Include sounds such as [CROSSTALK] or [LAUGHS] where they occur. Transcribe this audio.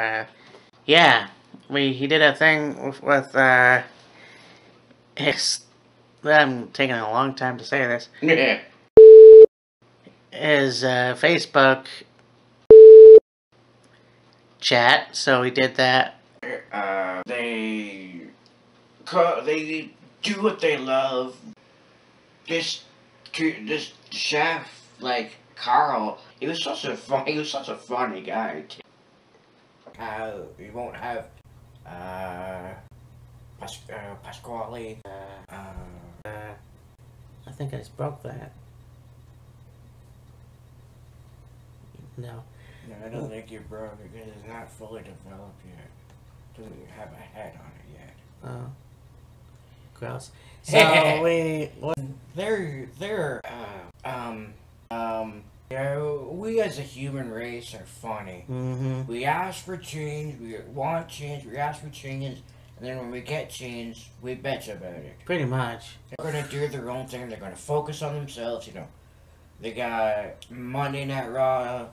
Uh, yeah, we he did a thing with, with uh, his. I'm taking a long time to say this. [LAUGHS] Yeah. His uh, Facebook chat. So he did that. Uh, they, they do what they love. This, this chef, like Carl, he was such a fun, he was such a funny guy. Uh, we won't have, uh, Pas- uh Pasquale, uh, uh, I think I just broke that. No. no, I don't think you broke it because it's not fully developed yet. Doesn't have a head on it yet. Oh. Gross. [LAUGHS] So we. They're they're uh, um um you know, we as a human race are funny. Mm-hmm. We ask for change, we want change, we ask for change, and then when we get change, we bitch about it. Pretty much. They're gonna do their own thing. They're gonna focus on themselves. You know, they got Monday Night Raw